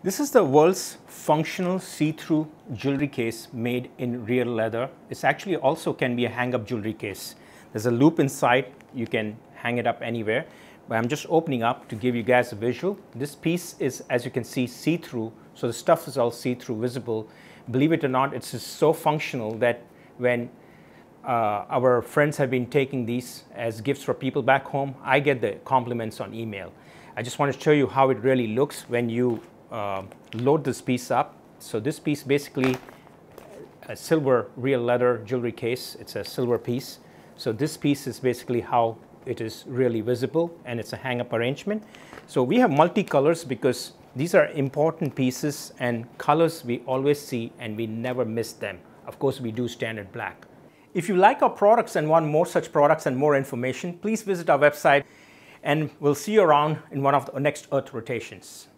This is the world's functional see-through jewelry case made in real leather. It's actually also can be a hang-up jewelry case. There's a loop inside. You can hang it up anywhere. But I'm just opening up to give you guys a visual. This piece is, as you can see, see-through. So the stuff is all see-through, visible. Believe it or not, it's just so functional that when uh, our friends have been taking these as gifts for people back home, I get the compliments on email. I just want to show you how it really looks when you uh, load this piece up. So this piece basically a silver real leather jewelry case. It's a silver piece. So this piece is basically how it is really visible and it's a hang-up arrangement. So we have multi-colors because these are important pieces and colors we always see and we never miss them. Of course, we do standard black. If you like our products and want more such products and more information, please visit our website and we'll see you around in one of the next Earth rotations.